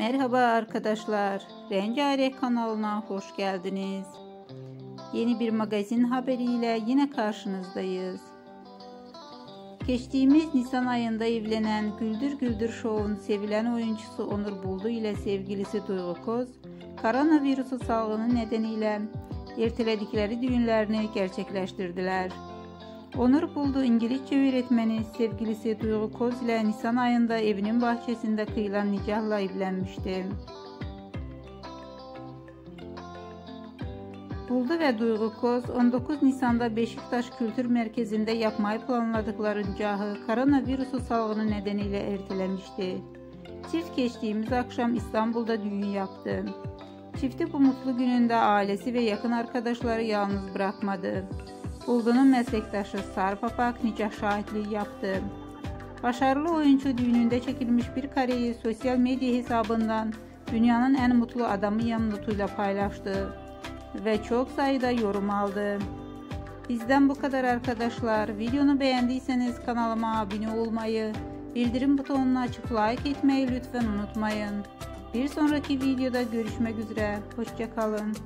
Merhaba arkadaşlar, Rengarenk kanalına hoş geldiniz. Yeni bir magazin haberiyle yine karşınızdayız. Geçtiğimiz Nisan ayında evlenen Güldür Güldür Show'un sevilen oyuncusu Onur Buldu ile sevgilisi Duygu Koz, koronavirüsü salgını nedeniyle erteledikleri düğünlerini gerçekleştirdiler. Onur Buldu İngiliscə öyrətməni sevgilisi Duyğu Koz ilə Nisan ayında evinin bahçəsində qıyılan nicahla evlənmişdi. Buldu və Duyğu Koz 19 Nisanda Beşiktaş Kültür Mərkəzində yapmayı planladıkları nicahı koronavirusu salğını nədənilə ertələmişdi. Çift keçdiyimiz akşam İstanbulda düğün yapdı. Çifti bu mutlu günündə ailəsi və yaxın arkadaşları yalnız bırakmadı. Buldu'nun meslektaşı Sarp Apak nikah şahitliği yaptı. Başarılı oyuncu düğününde çekilmiş bir kareyi sosyal medya hesabından dünyanın en mutlu adamıyım notuyla paylaştı ve çok sayıda yorum aldı. Bizden bu kadar arkadaşlar. Videonu beğendiyseniz kanalıma abone olmayı, bildirim butonunu açıp like etmeyi lütfen unutmayın. Bir sonraki videoda görüşmek üzere. Hoşçakalın.